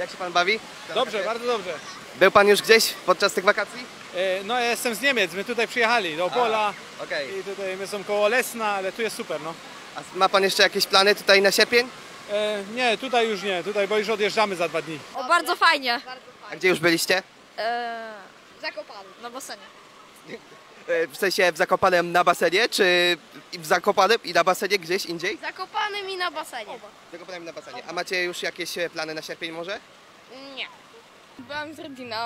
Jak się pan bawi? Dobrze, bardzo dobrze. Był pan już gdzieś podczas tych wakacji? E, No ja jestem z Niemiec, my tutaj przyjechali do Pola Okej. i tutaj my są koło Lesna, ale tu jest super, no. A ma pan jeszcze jakieś plany tutaj na sierpień? E, nie, tutaj już nie, tutaj bo już odjeżdżamy za dwa dni. O, bardzo fajnie. A gdzie już byliście? Eee, Zakopany. Na basenie. E, W sensie w Zakopanem na basenie, czy w Zakopanem i na basenie gdzieś indziej? Zakopanym i na basenie. W Zakopanem i na basenie. A macie już jakieś e, plany na sierpień może? Nie. Byłam z rodziną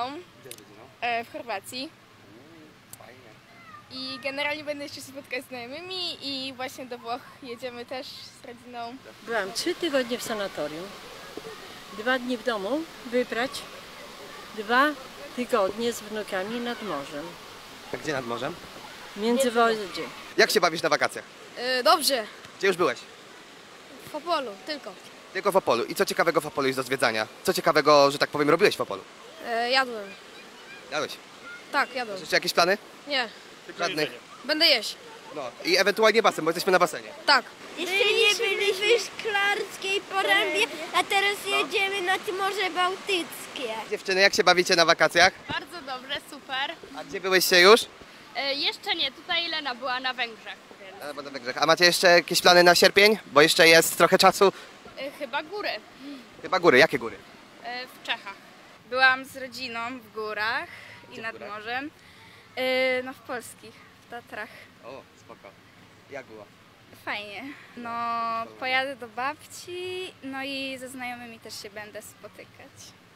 e, w Chorwacji i generalnie będę jeszcze się spotkać z znajomymi i właśnie do Włoch jedziemy też z rodziną. Byłam trzy tygodnie w sanatorium, dwa dni w domu wybrać, dwa tygodnie z wnukami nad morzem, A gdzie nad morzem? międzywodzie. Jak się bawisz na wakacjach? E, dobrze. Gdzie już byłeś? W Opolu, tylko. Tylko w Opolu. I co ciekawego w Opolu jest do zwiedzania? Co ciekawego, że tak powiem, robiłeś w Opolu? E, jadłem. Jadłeś. Tak, jadłem. Masz jeszcze jakieś plany? Nie. Żadnych. Będę jeść. No. I ewentualnie basen, bo jesteśmy na basenie. Tak. Jeszcze nie byliśmy w Szklarskiej Porębie, a teraz jedziemy nad Morze Bałtyckie. Dziewczyny, jak się bawicie na wakacjach? Bardzo dobrze, super. A gdzie byłyście już? E, jeszcze nie, tutaj Lena była na Węgrzech. Więc. Na Węgrzech. A macie jeszcze jakieś plany na sierpień? Bo jeszcze jest trochę czasu. E, chyba góry Chyba góry. Jakie góry? e, w Czechach. Byłam z rodziną w górach Gdzie i nad górach? morzem. Yy, no w polskich, w Tatrach. O, spoko. Jak było? Fajnie. No pojadę do babci, no i ze znajomymi też się będę spotykać.